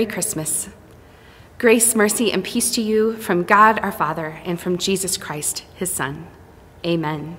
Merry Christmas. Grace, mercy, and peace to you from God our Father and from Jesus Christ, his Son. Amen.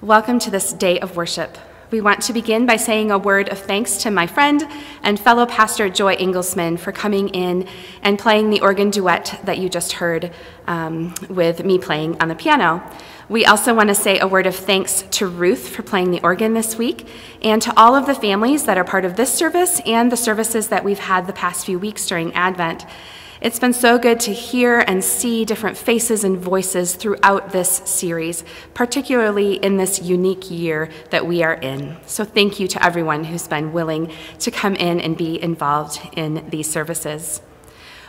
Welcome to this day of worship. We want to begin by saying a word of thanks to my friend and fellow pastor Joy Ingelsman for coming in and playing the organ duet that you just heard um, with me playing on the piano. We also want to say a word of thanks to Ruth for playing the organ this week and to all of the families that are part of this service and the services that we've had the past few weeks during Advent. It's been so good to hear and see different faces and voices throughout this series, particularly in this unique year that we are in. So, thank you to everyone who's been willing to come in and be involved in these services.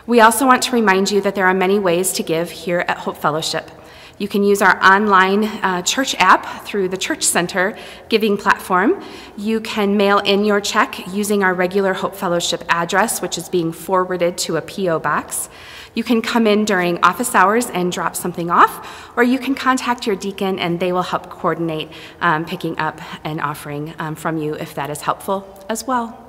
We also want to remind you that there are many ways to give here at Hope Fellowship. You can use our online uh, church app through the Church Center giving platform. You can mail in your check using our regular Hope Fellowship address, which is being forwarded to a P.O. box. You can come in during office hours and drop something off, or you can contact your deacon and they will help coordinate um, picking up an offering um, from you if that is helpful as well.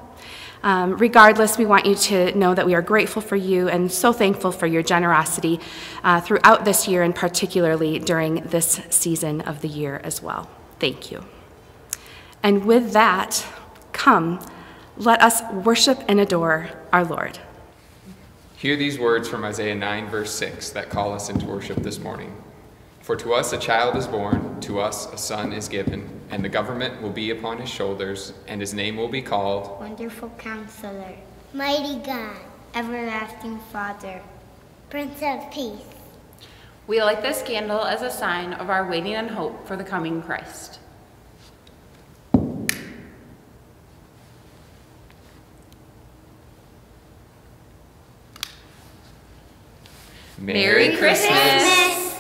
Um, regardless, we want you to know that we are grateful for you and so thankful for your generosity uh, throughout this year and particularly during this season of the year as well. Thank you. And with that, come, let us worship and adore our Lord. Hear these words from Isaiah 9, verse 6, that call us into worship this morning. For to us a child is born, to us a son is given, and the government will be upon his shoulders, and his name will be called Wonderful Counselor, Mighty God, Everlasting Father, Prince of Peace. We light this candle as a sign of our waiting and hope for the coming Christ. Merry Christmas.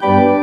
Good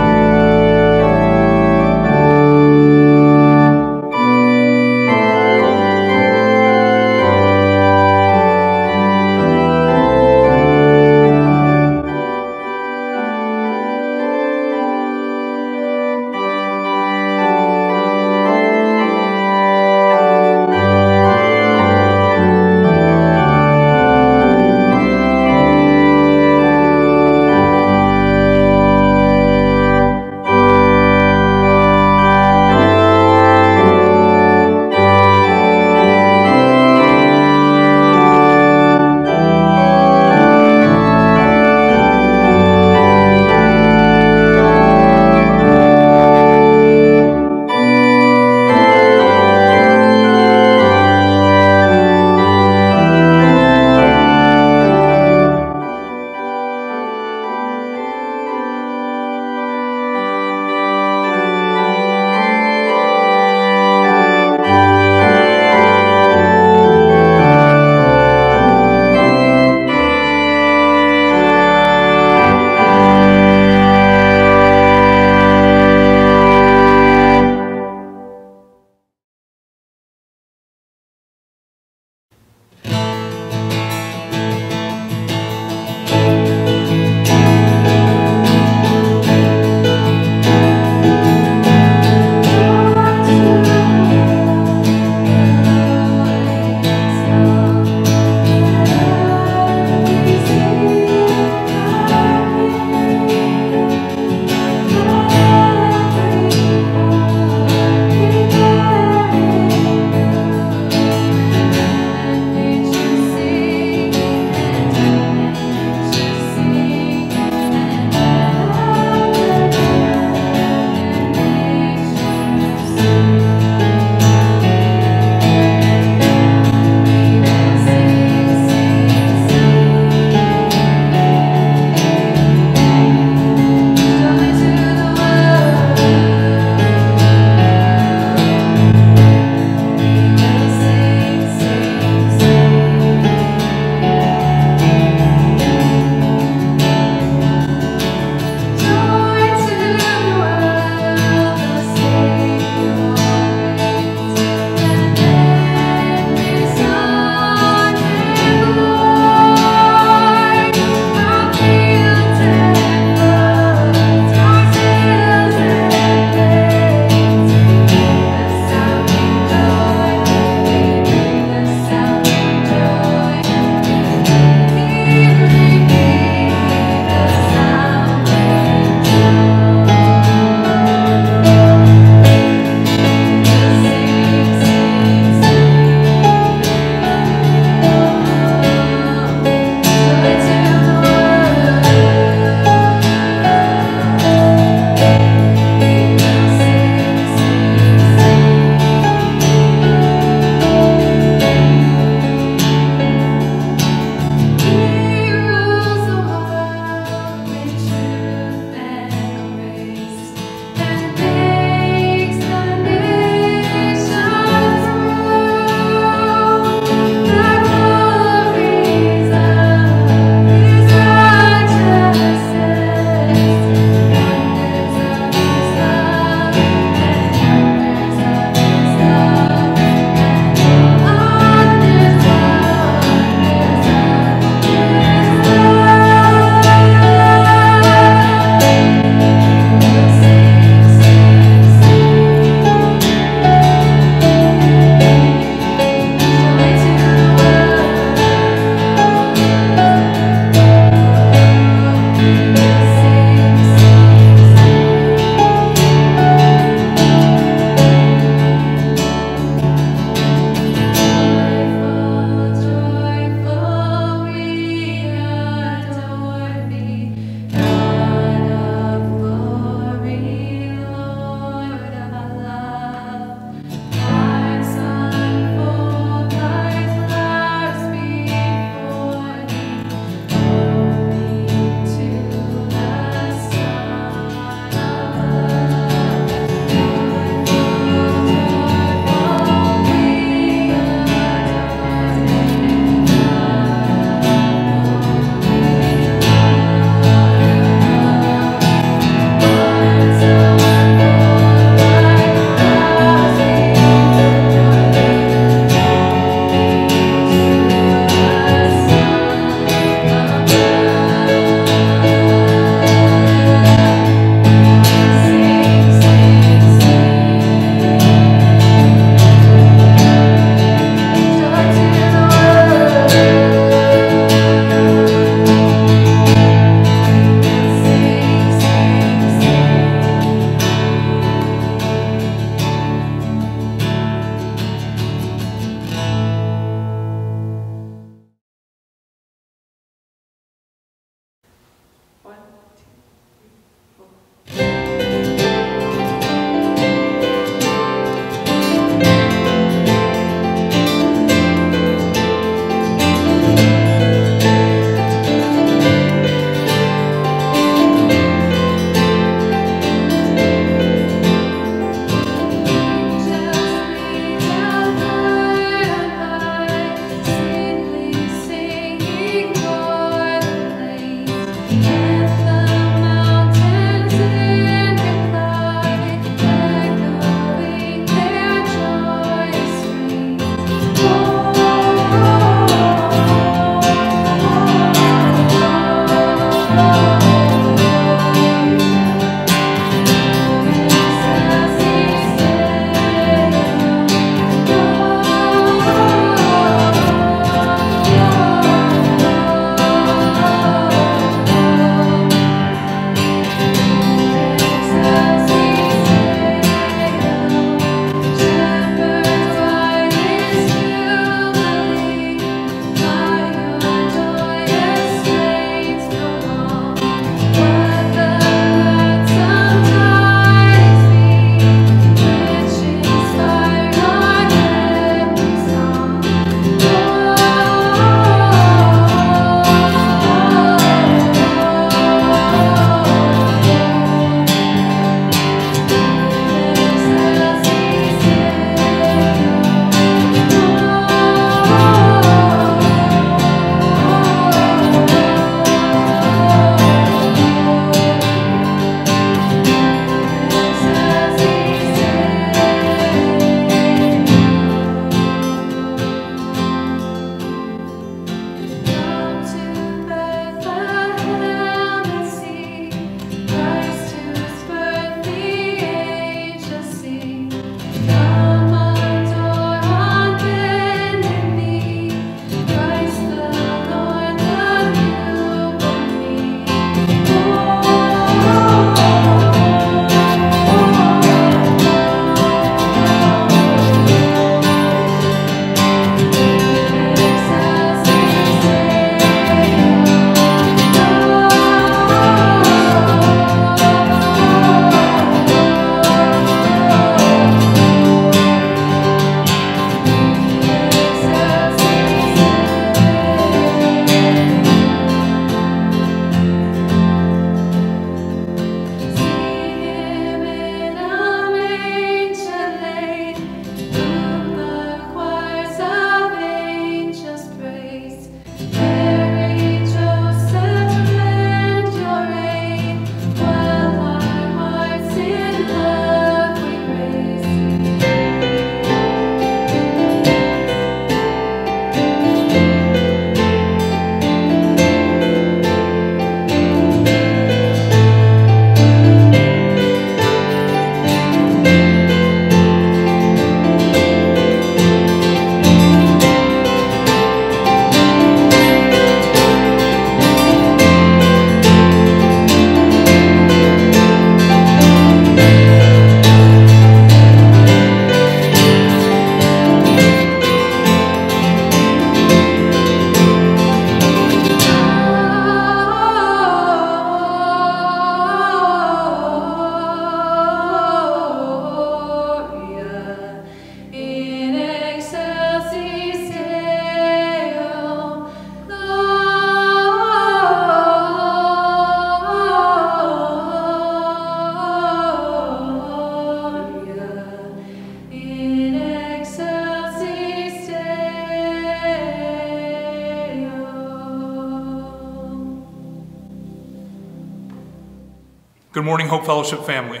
Fellowship family,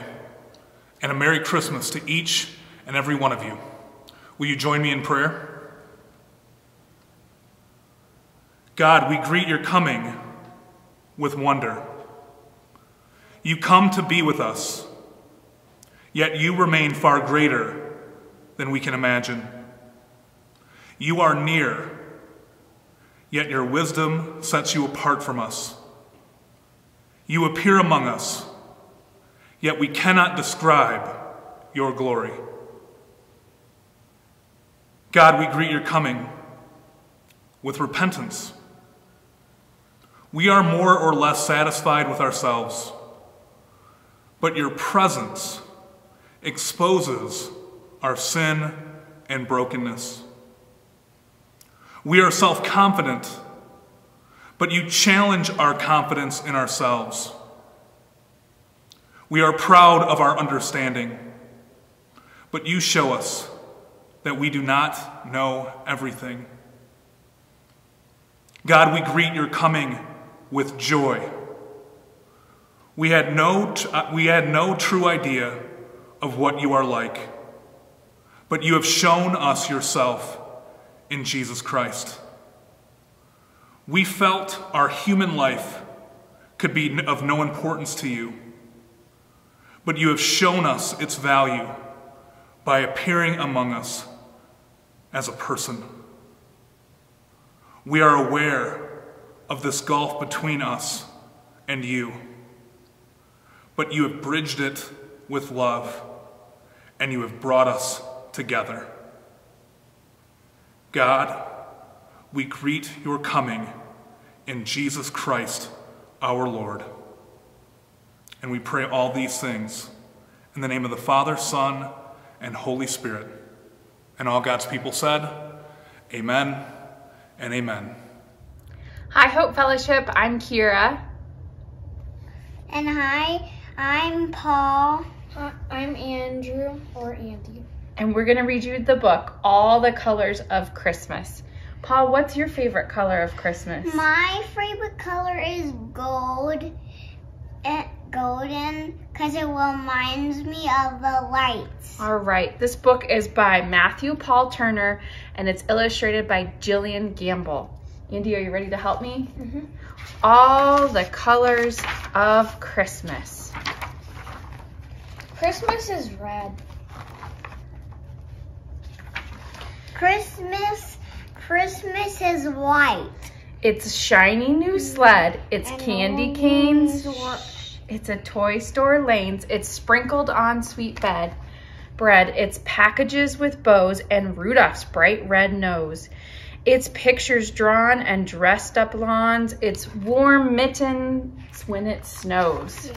and a Merry Christmas to each and every one of you. Will you join me in prayer? God, we greet your coming with wonder. You come to be with us, yet you remain far greater than we can imagine. You are near, yet your wisdom sets you apart from us. You appear among us, yet we cannot describe your glory. God, we greet your coming with repentance. We are more or less satisfied with ourselves, but your presence exposes our sin and brokenness. We are self confident, but you challenge our confidence in ourselves. We are proud of our understanding, but you show us that we do not know everything. God, we greet your coming with joy. We had no, uh, we had no true idea of what you are like, but you have shown us yourself in Jesus Christ. We felt our human life could be of no importance to you, but you have shown us its value by appearing among us as a person. We are aware of this gulf between us and you, but you have bridged it with love and you have brought us together. God, we greet your coming in Jesus Christ, our Lord. And we pray all these things in the name of the Father, Son, and Holy Spirit. And all God's people said, Amen and Amen. Hi, Hope Fellowship. I'm Kira. And hi, I'm Paul. Hi, I'm Andrew or Andy. And we're going to read you the book, All the Colors of Christmas. Paul, what's your favorite color of Christmas? My favorite color is gold. And golden because it reminds me of the lights. All right. This book is by Matthew Paul Turner and it's illustrated by Gillian Gamble. Andy, are you ready to help me? Mm -hmm. All the colors of Christmas. Christmas is red. Christmas, Christmas is white. It's a shiny new sled. It's and candy canes. It's a toy store lanes. It's sprinkled on sweet bed bread. It's packages with bows and Rudolph's bright red nose. It's pictures drawn and dressed up lawns. It's warm mittens when it snows.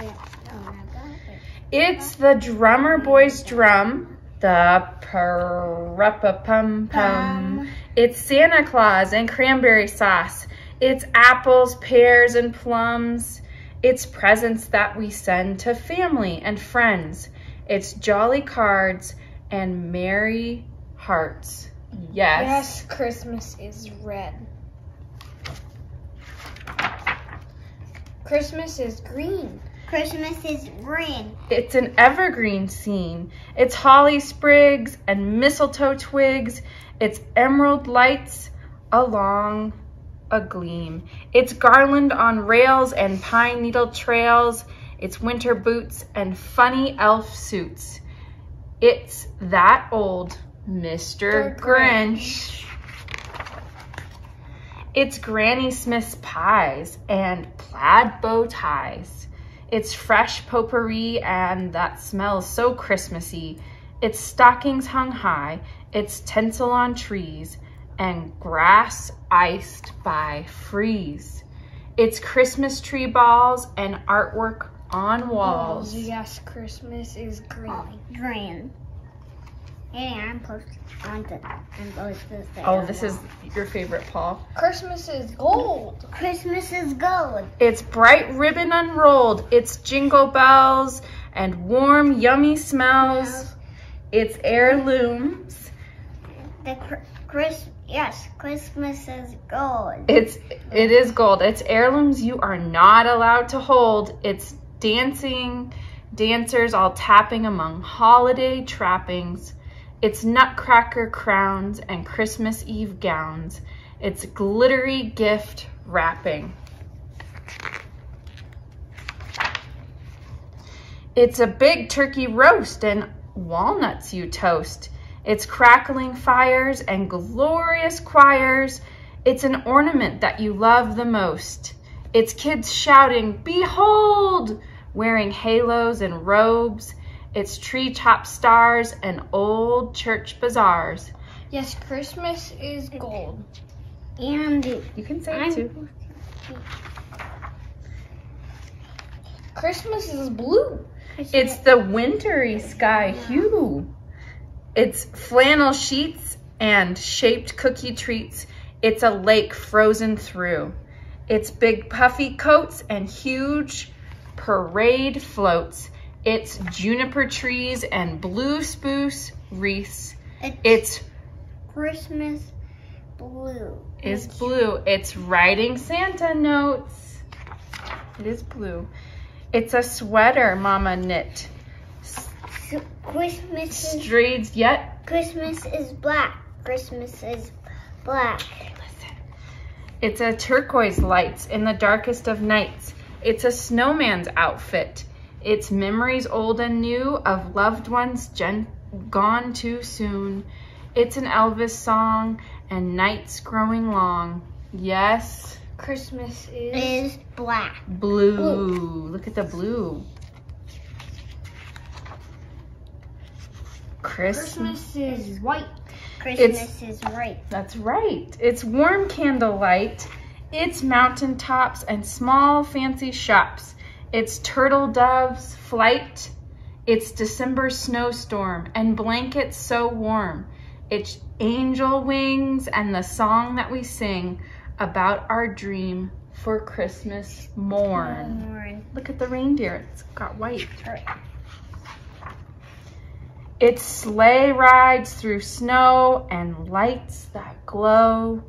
It's the drummer boy's drum, the pum pum. It's Santa Claus and cranberry sauce. It's apples, pears, and plums. It's presents that we send to family and friends. It's jolly cards and merry hearts. Yes. Yes, Christmas is red. Christmas is green. Christmas is green. It's an evergreen scene. It's holly sprigs and mistletoe twigs. It's emerald lights along a gleam. It's garland on rails and pine needle trails. It's winter boots and funny elf suits. It's that old Mr. Grinch. It's Granny Smith's pies and plaid bow ties. It's fresh potpourri and that smells so Christmassy. It's stockings hung high. It's tinsel on trees and grass iced by freeze. It's Christmas tree balls and artwork on walls. Oh, yes, Christmas is green. Oh, green. Hey, I'm supposed on to, I'm supposed to Oh, this is your favorite, Paul. Christmas is gold. Christmas is gold. It's bright ribbon unrolled. It's jingle bells and warm, yummy smells. Yes. It's heirlooms. The Chris, yes, Christmas is gold. It's it is gold. It's heirlooms you are not allowed to hold. It's dancing, dancers all tapping among holiday trappings. It's nutcracker crowns and Christmas Eve gowns. It's glittery gift wrapping. It's a big turkey roast and walnuts you toast. It's crackling fires and glorious choirs. It's an ornament that you love the most. It's kids shouting, Behold! wearing halos and robes. It's treetop stars and old church bazaars. Yes, Christmas is gold. And You can say I'm- it too. Christmas is blue. It's the wintry sky hue. It's flannel sheets and shaped cookie treats. It's a lake frozen through. It's big puffy coats and huge parade floats. It's juniper trees and blue spruce wreaths. it's It's Christmas blue. It's blue. It's writing Santa notes. It is blue. It's a sweater Mama knit. So Christmas is yet Christmas is black. Christmas is black. It's a turquoise lights in the darkest of nights. It's a snowman's outfit. It's memories old and new of loved ones gen- gone too soon. It's an Elvis song and nights growing long. Yes, Christmas is Is black. blue. Look at the blue. Christmas. Christmas is white. Christmas is right. That's right. It's warm candlelight. It's mountaintops and small fancy shops. It's turtle doves flight. It's December snowstorm and blankets so warm. It's angel wings and the song that we sing about our dream for Christmas morn. Morn. Look at the reindeer. It's got white. It's sleigh rides through snow and lights that glow.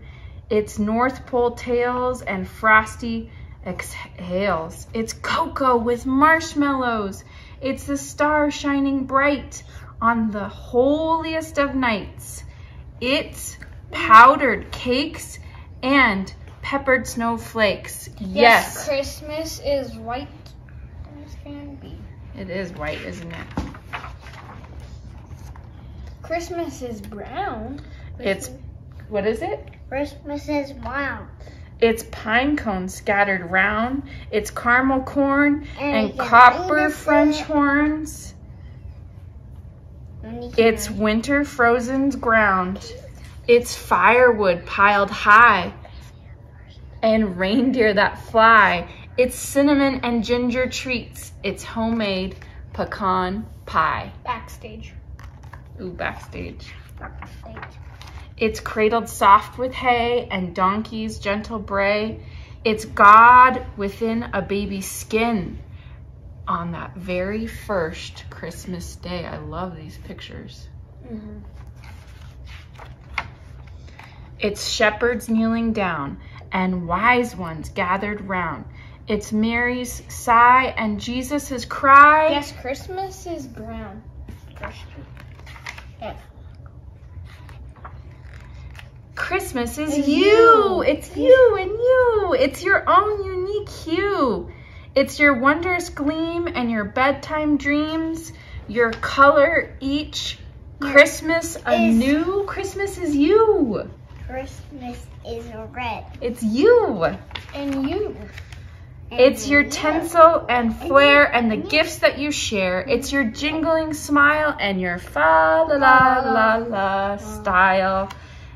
It's North Pole tales and frosty exhales. It's cocoa with marshmallows. It's the star shining bright on the holiest of nights. It's powdered cakes and peppered snowflakes. Yes, Christmas is white as can be. it is white, isn't it? Christmas is brown. It's, what is it? Christmas is brown. It's pine cones scattered round. It's caramel corn And and copper it. French horns. It's winter frozen ground. It's firewood piled high. And reindeer that fly. It's cinnamon and ginger treats. It's homemade pecan pie. Backstage. Ooh, backstage. It's cradled soft with hay and donkey's gentle bray. It's God within a baby's skin on that very first Christmas day. I love these pictures. Mm-hmm. It's shepherds kneeling down and wise ones gathered round. It's Mary's sigh and Jesus' cry. Yes, Christmas is brown. Christmas is you. It's you and you. It's your own unique hue. It's your wondrous gleam and your bedtime dreams. Your color each Christmas anew. Christmas is you. Christmas is red. It's you. And you. It's your tinsel and flair and the gifts that you share. It's your jingling smile and your fa la la la la style.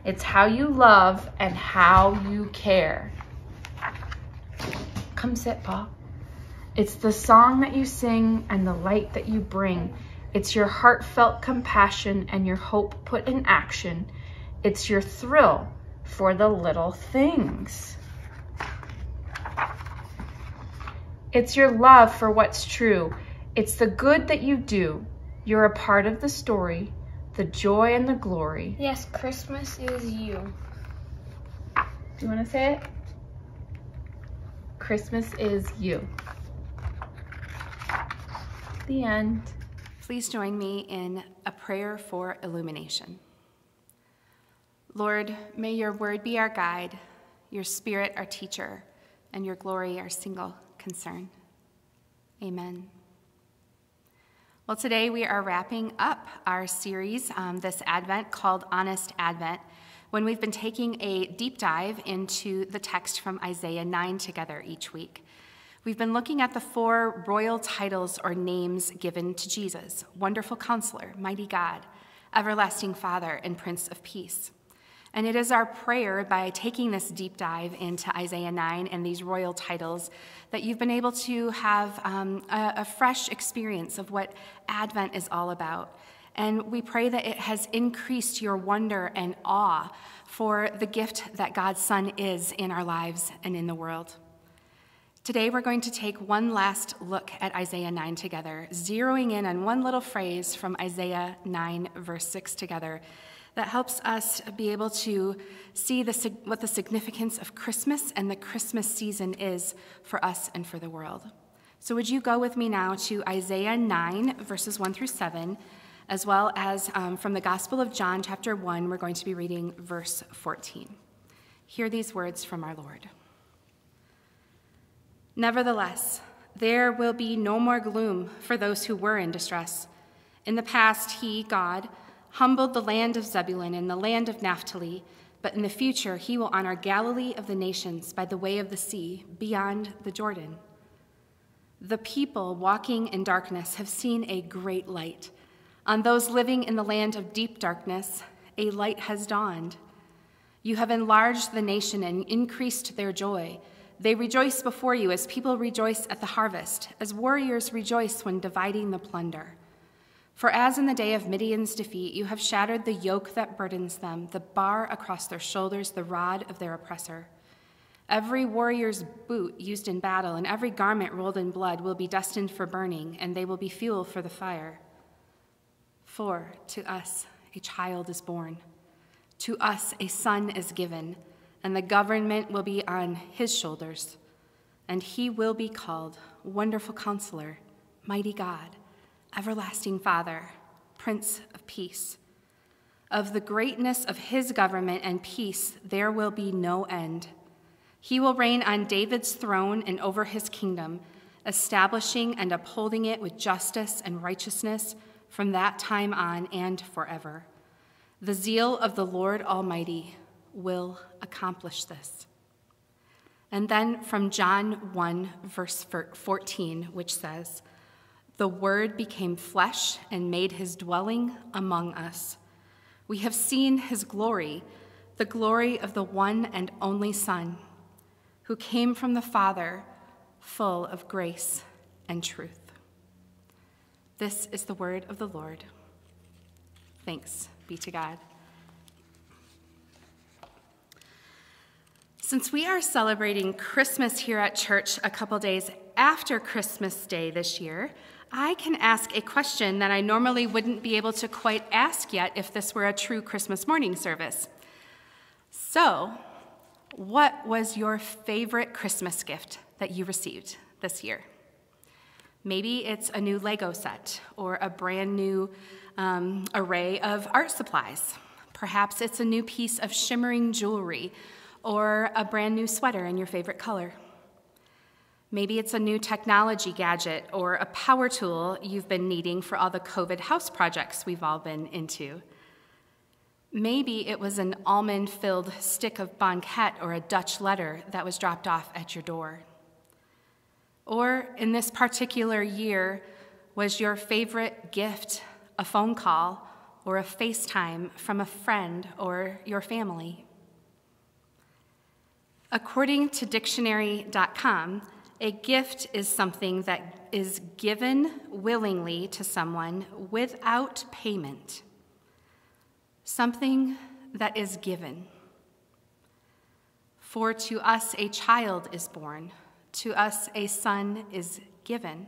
It's how you love and how you care. Come sit, Paul. It's the song that you sing and the light that you bring. It's your heartfelt compassion and your hope put in action. It's your thrill for the little things. It's your love for what's true. It's the good that you do. You're a part of the story, the joy and the glory. Yes, Christmas is you. Do you want to say it? Christmas is you. The end. Please join me in a prayer for illumination. Lord, may your word be our guide, your spirit our teacher, and your glory our single concern. Amen. Well, today we are wrapping up our series um, this Advent called Honest Advent, when we've been taking a deep dive into the text from Isaiah 9 together each week. We've been looking at the four royal titles or names given to Jesus Wonderful Counselor, Mighty God, Everlasting Father, and Prince of Peace. And it is our prayer by taking this deep dive into Isaiah 9 and these royal titles that you've been able to have um, a, a fresh experience of what Advent is all about. And we pray that it has increased your wonder and awe for the gift that God's Son is in our lives and in the world. Today, we're going to take one last look at Isaiah 9 together, zeroing in on one little phrase from Isaiah 9, verse 6 together that helps us be able to see the, what the significance of Christmas and the Christmas season is for us and for the world. So, would you go with me now to Isaiah 9, verses 1 through 7, as well as um, from the Gospel of John, chapter 1, we're going to be reading verse 14. Hear these words from our Lord. Nevertheless, there will be no more gloom for those who were in distress. In the past, He, God, humbled the land of Zebulun and the land of Naphtali, but in the future he will honor Galilee of the nations by the way of the sea, beyond the Jordan. The people walking in darkness have seen a great light. On those living in the land of deep darkness, a light has dawned. You have enlarged the nation and increased their joy. They rejoice before you as people rejoice at the harvest, as warriors rejoice when dividing the plunder. For as in the day of Midian's defeat, you have shattered the yoke that burdens them, the bar across their shoulders, the rod of their oppressor. Every warrior's boot used in battle and every garment rolled in blood will be destined for burning, and they will be fuel for the fire. For to us a child is born, to us a son is given, and the government will be on his shoulders, and he will be called Wonderful Counselor, Mighty God Everlasting Father, Prince of Peace. Of the greatness of his government and peace, there will be no end. He will reign on David's throne and over his kingdom, establishing and upholding it with justice and righteousness from that time on and forever. The zeal of the Lord Almighty will accomplish this. And then from John 1, verse 14, which says, the Word became flesh and made his dwelling among us. We have seen his glory, the glory of the one and only Son, who came from the Father, full of grace and truth. This is the word of the Lord. Thanks be to God. Since we are celebrating Christmas here at church a couple days after Christmas Day this year, I can ask a question that I normally wouldn't be able to quite ask yet if this were a true Christmas morning service. So, what was your favorite Christmas gift that you received this year? Maybe it's a new Lego set or a brand new um, array of art supplies. Perhaps it's a new piece of shimmering jewelry or a brand new sweater in your favorite color. Maybe it's a new technology gadget or a power tool you've been needing for all the COVID house projects we've all been into. Maybe it was an almond filled stick of banket or a Dutch letter that was dropped off at your door. Or in this particular year, was your favorite gift a phone call or a FaceTime from a friend or your family? According to dictionary.com, a gift is something that is given willingly to someone without payment. Something that is given. For to us a child is born, to us a son is given.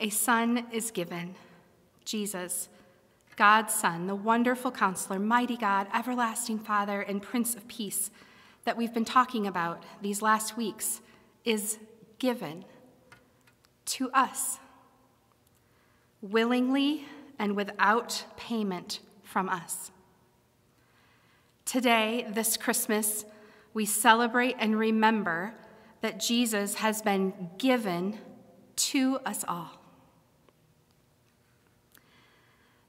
A son is given, Jesus, God's Son, the wonderful counselor, mighty God, everlasting Father, and Prince of Peace that we've been talking about these last weeks is given to us. willingly and without payment from us. Today, this Christmas, we celebrate and remember that Jesus has been given to us all.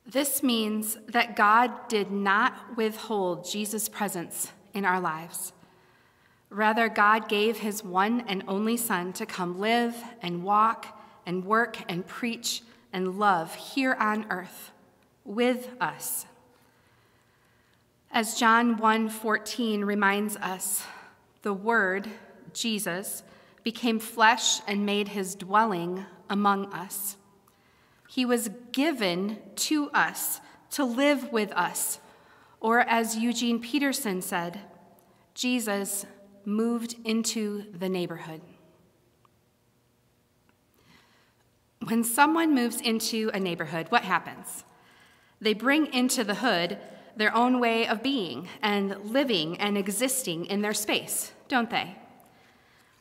This means that God did not withhold Jesus' presence in our lives. Rather, God gave his one and only Son to come live and walk and work and preach and love here on earth with us. As John 1:14 reminds us, the word Jesus became flesh and made his dwelling among us. He was given to us to live with us. Or as Eugene Peterson said, Jesus moved into the neighborhood. When someone moves into a neighborhood, what happens? They bring into the hood their own way of being and living and existing in their space, don't they?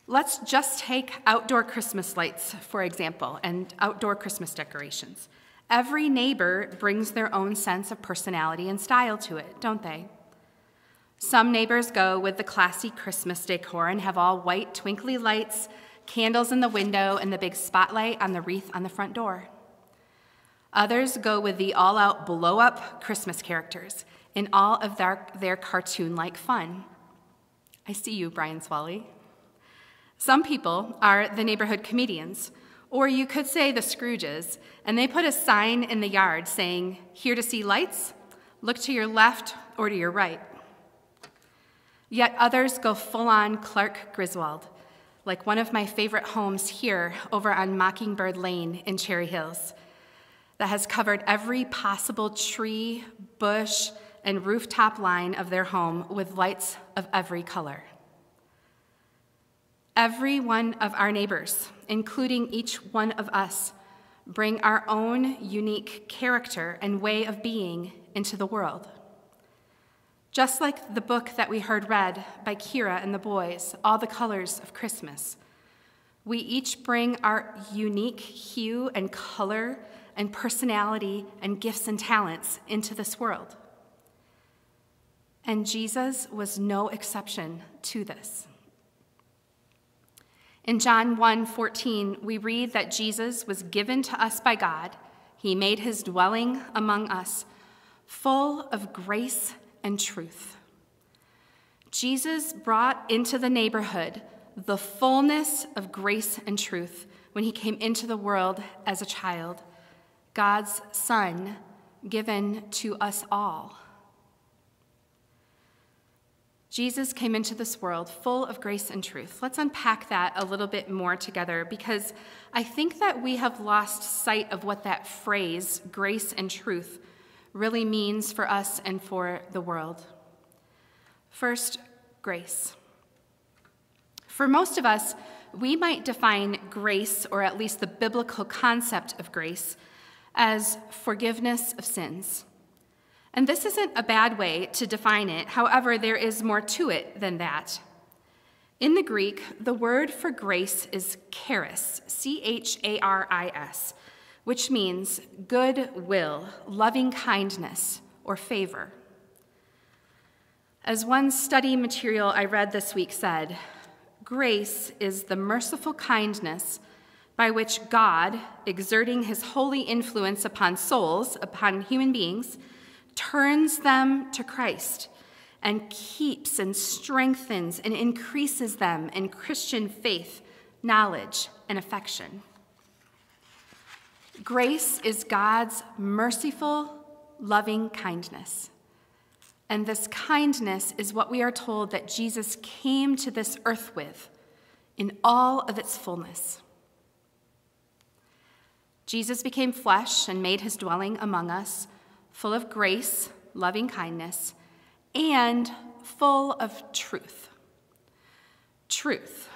Let's just take outdoor Christmas lights, for example, and outdoor Christmas decorations. Every neighbor brings their own sense of personality and style to it, don't they? Some neighbors go with the classy Christmas decor and have all white twinkly lights, candles in the window, and the big spotlight on the wreath on the front door. Others go with the all out blow up Christmas characters in all of their, their cartoon like fun. I see you, Brian Swally. Some people are the neighborhood comedians, or you could say the Scrooges, and they put a sign in the yard saying, Here to see lights? Look to your left or to your right. Yet others go full on Clark Griswold, like one of my favorite homes here over on Mockingbird Lane in Cherry Hills, that has covered every possible tree, bush, and rooftop line of their home with lights of every color. Every one of our neighbors, including each one of us, bring our own unique character and way of being into the world. Just like the book that we heard read by Kira and the boys, All the Colors of Christmas, we each bring our unique hue and color and personality and gifts and talents into this world. And Jesus was no exception to this. In John 1:14, we read that Jesus was given to us by God. He made his dwelling among us, full of grace and truth. Jesus brought into the neighborhood the fullness of grace and truth when he came into the world as a child, God's Son given to us all. Jesus came into this world full of grace and truth. Let's unpack that a little bit more together because I think that we have lost sight of what that phrase, grace and truth, really means for us and for the world. First, grace. For most of us, we might define grace, or at least the biblical concept of grace, as forgiveness of sins. And this isn't a bad way to define it. However, there is more to it than that. In the Greek, the word for grace is charis, C H A R I S, which means good will, loving kindness, or favor. As one study material I read this week said, grace is the merciful kindness by which God, exerting his holy influence upon souls, upon human beings, turns them to Christ and keeps and strengthens and increases them in Christian faith, knowledge, and affection. Grace is God's merciful, loving kindness. And this kindness is what we are told that Jesus came to this earth with in all of its fullness. Jesus became flesh and made his dwelling among us full of grace, loving kindness, and full of truth. Truth.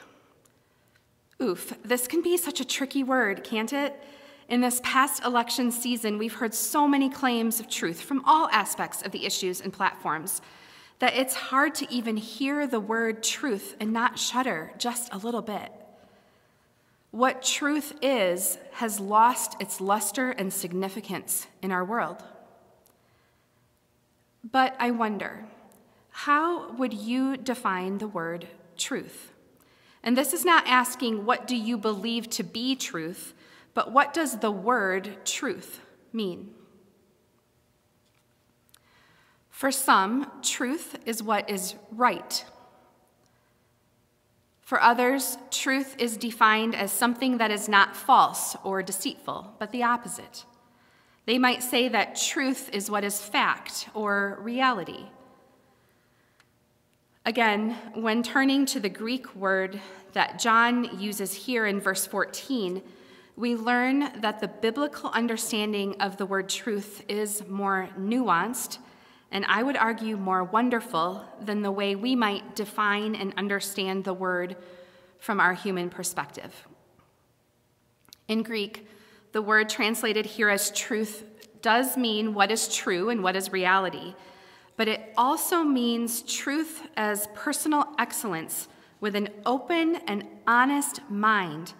Oof, this can be such a tricky word, can't it? In this past election season, we've heard so many claims of truth from all aspects of the issues and platforms that it's hard to even hear the word truth and not shudder just a little bit. What truth is has lost its luster and significance in our world. But I wonder, how would you define the word truth? And this is not asking, what do you believe to be truth, but what does the word truth mean? For some, truth is what is right. For others, truth is defined as something that is not false or deceitful, but the opposite. They might say that truth is what is fact or reality. Again, when turning to the Greek word that John uses here in verse 14, we learn that the biblical understanding of the word truth is more nuanced and I would argue more wonderful than the way we might define and understand the word from our human perspective. In Greek, the word translated here as truth does mean what is true and what is reality, but it also means truth as personal excellence with an open and honest mind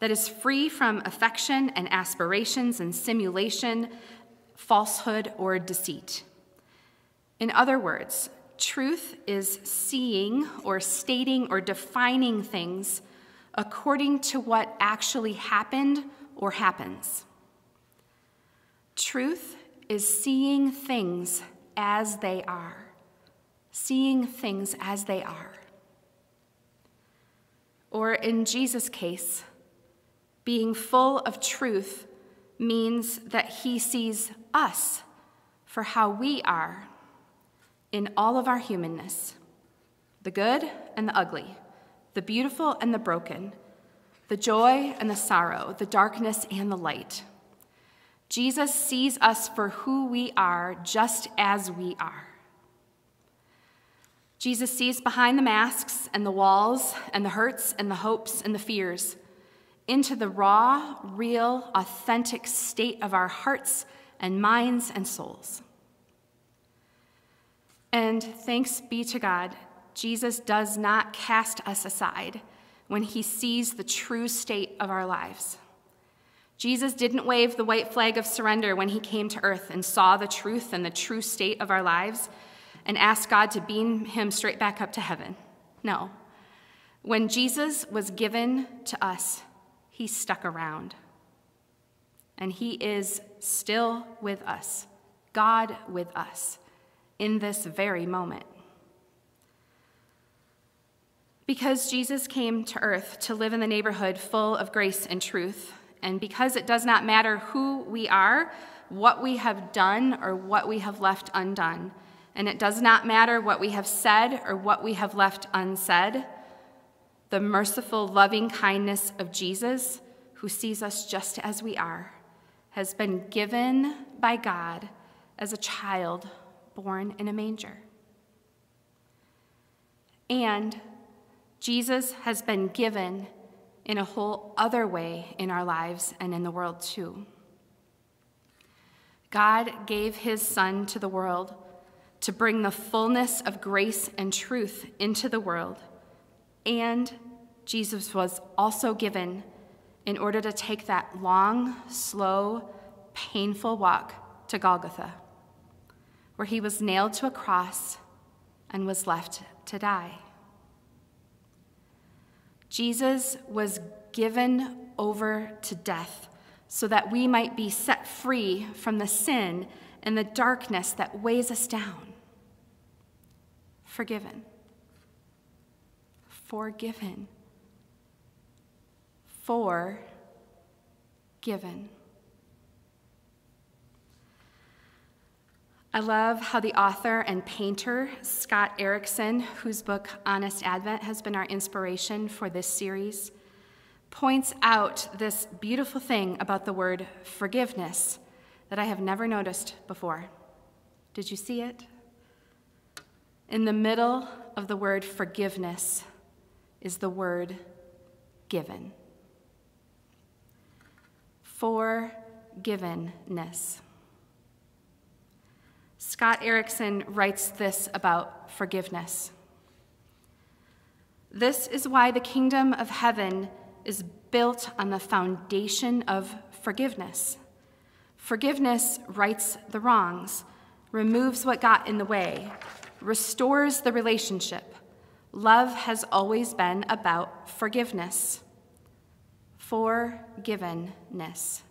that is free from affection and aspirations and simulation, falsehood, or deceit. In other words, truth is seeing or stating or defining things according to what actually happened or happens. Truth is seeing things as they are, seeing things as they are. Or in Jesus' case, being full of truth means that he sees us for how we are in all of our humanness the good and the ugly, the beautiful and the broken, the joy and the sorrow, the darkness and the light. Jesus sees us for who we are, just as we are. Jesus sees behind the masks and the walls and the hurts and the hopes and the fears into the raw, real, authentic state of our hearts and minds and souls. And thanks be to God, Jesus does not cast us aside when he sees the true state of our lives. Jesus didn't wave the white flag of surrender when he came to earth and saw the truth and the true state of our lives and asked God to beam him straight back up to heaven. No. When Jesus was given to us, he stuck around. And he is still with us, God with us in this very moment. Because Jesus came to earth to live in the neighborhood full of grace and truth, and because it does not matter who we are, what we have done, or what we have left undone, and it does not matter what we have said or what we have left unsaid, the merciful, loving kindness of Jesus, who sees us just as we are, has been given by God as a child born in a manger. And Jesus has been given in a whole other way in our lives and in the world too. God gave his Son to the world to bring the fullness of grace and truth into the world. And Jesus was also given in order to take that long, slow, painful walk to Golgotha where he was nailed to a cross and was left to die. Jesus was given over to death so that we might be set free from the sin and the darkness that weighs us down. Forgiven. Forgiven. Forgiven. I love how the author and painter, Scott Erickson, whose book Honest Advent has been our inspiration for this series, points out this beautiful thing about the word forgiveness that I have never noticed before. Did you see it? In the middle of the word forgiveness is the word given. Forgivenness. Scott Erickson writes this about forgiveness. This is why the kingdom of heaven is built on the foundation of forgiveness. Forgiveness rights the wrongs, removes what got in the way, restores the relationship. Love has always been about forgiveness. Forgivenness.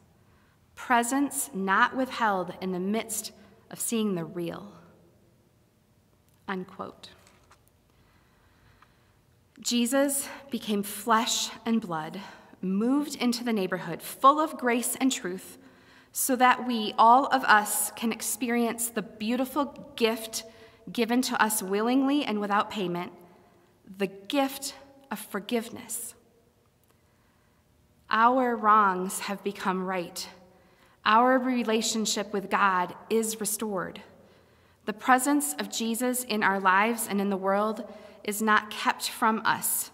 Presence not withheld in the midst of seeing the real. Unquote. Jesus became flesh and blood, moved into the neighborhood full of grace and truth, so that we, all of us, can experience the beautiful gift given to us willingly and without payment the gift of forgiveness. Our wrongs have become right. Our relationship with God is restored. The presence of Jesus in our lives and in the world is not kept from us,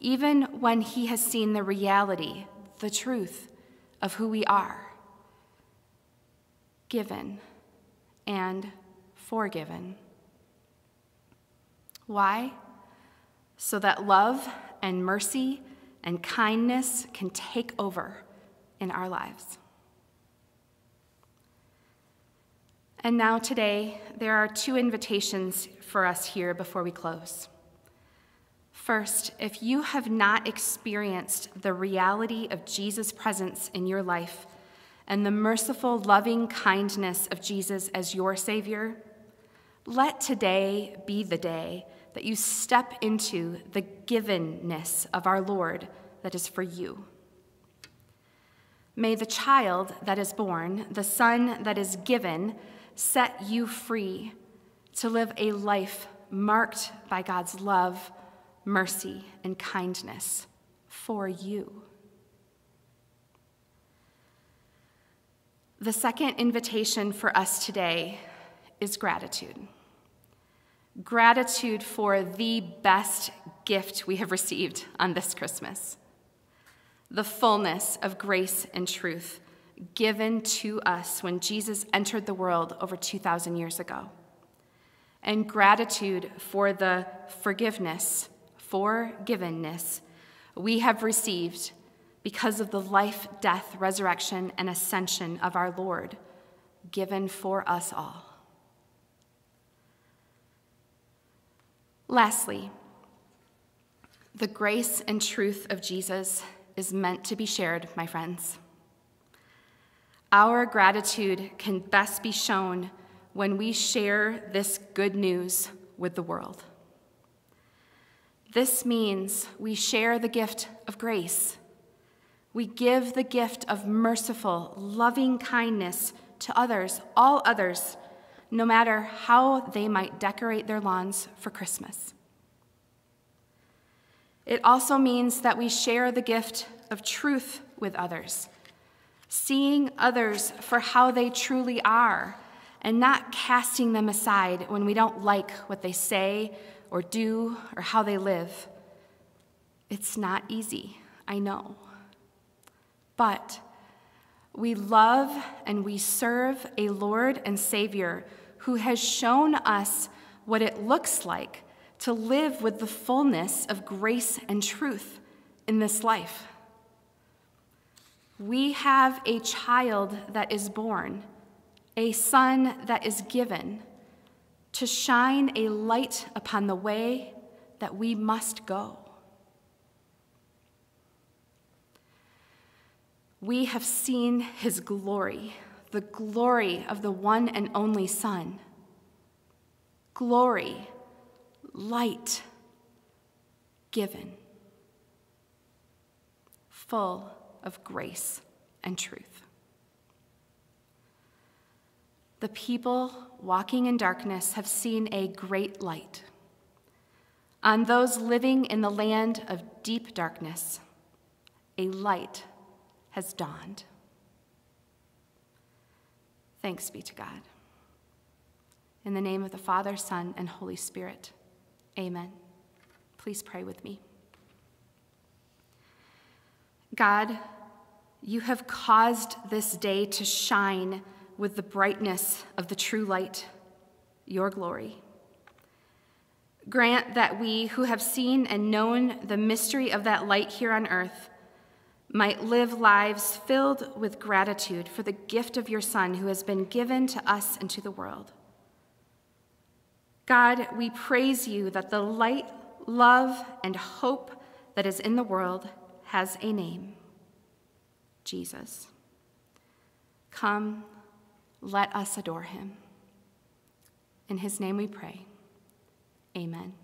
even when he has seen the reality, the truth of who we are. Given and forgiven. Why? So that love and mercy and kindness can take over in our lives. And now, today, there are two invitations for us here before we close. First, if you have not experienced the reality of Jesus' presence in your life and the merciful, loving kindness of Jesus as your Savior, let today be the day that you step into the givenness of our Lord that is for you. May the child that is born, the son that is given, set you free to live a life marked by God's love, mercy, and kindness for you. The second invitation for us today is gratitude. Gratitude for the best gift we have received on this Christmas the fullness of grace and truth given to us when Jesus entered the world over 2,000 years ago. And gratitude for the forgiveness, forgivenness we have received because of the life, death, resurrection, and ascension of our Lord given for us all. Lastly, the grace and truth of Jesus is meant to be shared, my friends. Our gratitude can best be shown when we share this good news with the world. This means we share the gift of grace. We give the gift of merciful, loving kindness to others, all others, no matter how they might decorate their lawns for Christmas. It also means that we share the gift of truth with others seeing others for how they truly are, and not casting them aside when we don't like what they say or do or how they live. It's not easy, I know. But we love and we serve a Lord and Savior who has shown us what it looks like to live with the fullness of grace and truth in this life. We have a child that is born, a son that is given, to shine a light upon the way that we must go. We have seen his glory, the glory of the one and only Son. Glory, light, given, full of grace and truth. The people walking in darkness have seen a great light. On those living in the land of deep darkness, a light has dawned. Thanks be to God. In the name of the Father, Son, and Holy Spirit, amen. Please pray with me. God, you have caused this day to shine with the brightness of the true light, your glory. Grant that we who have seen and known the mystery of that light here on earth might live lives filled with gratitude for the gift of your Son who has been given to us and to the world. God, we praise you that the light, love, and hope that is in the world has a name Jesus. Come, let us adore him. In his name we pray. Amen.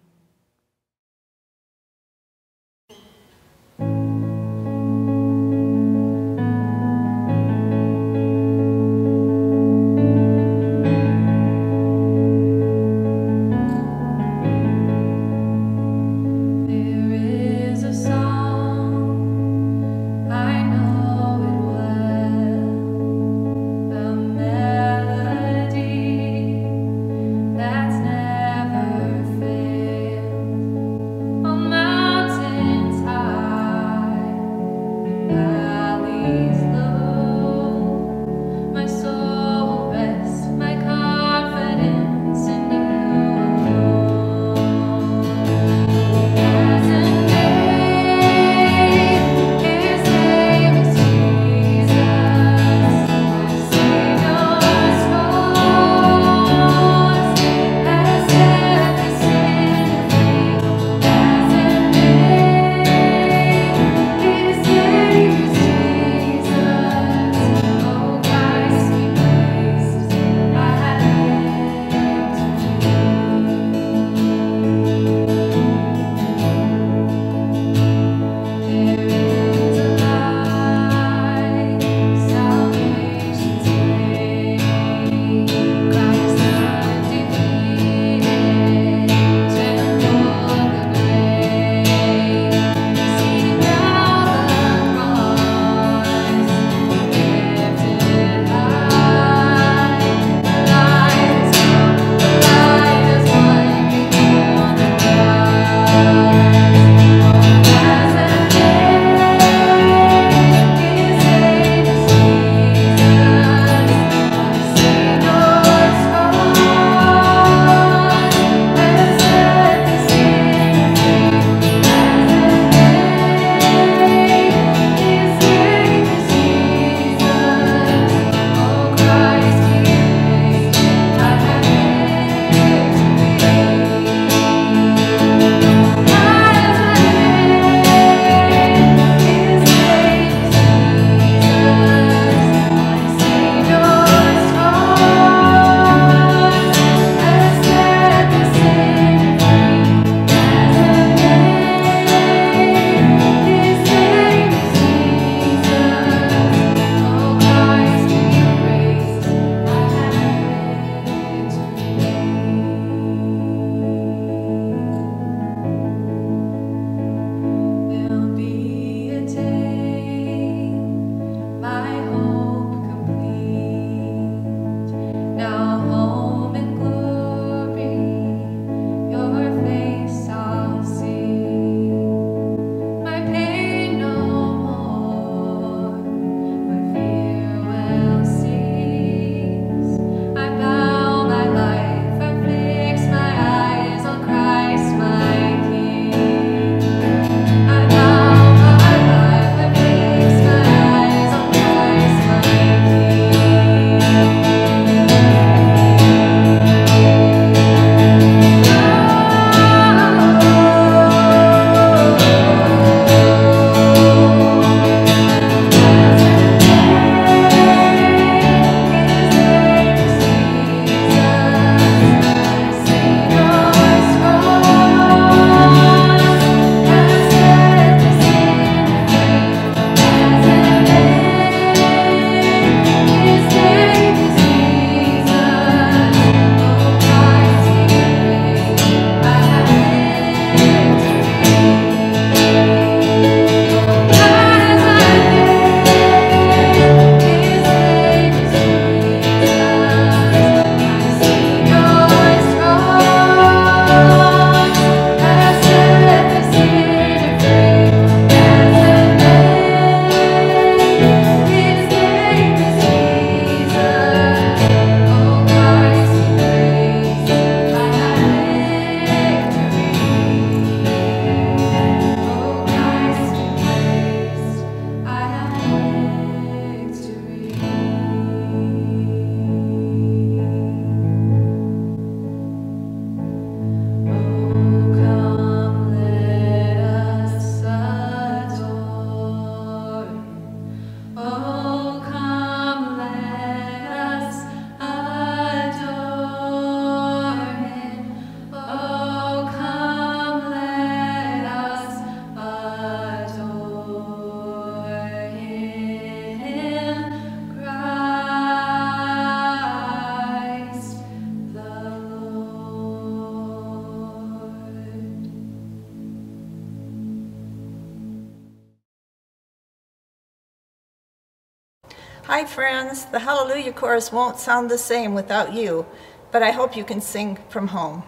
Friends. The Hallelujah Chorus won't sound the same without you, but I hope you can sing from home.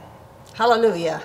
Hallelujah.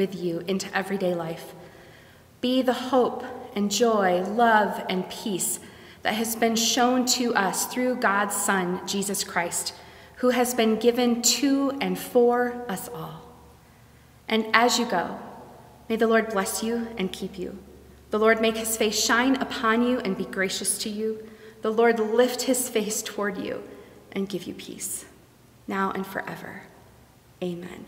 With you into everyday life. Be the hope and joy, love and peace that has been shown to us through God's Son, Jesus Christ, who has been given to and for us all. And as you go, may the Lord bless you and keep you. The Lord make his face shine upon you and be gracious to you. The Lord lift his face toward you and give you peace, now and forever. Amen.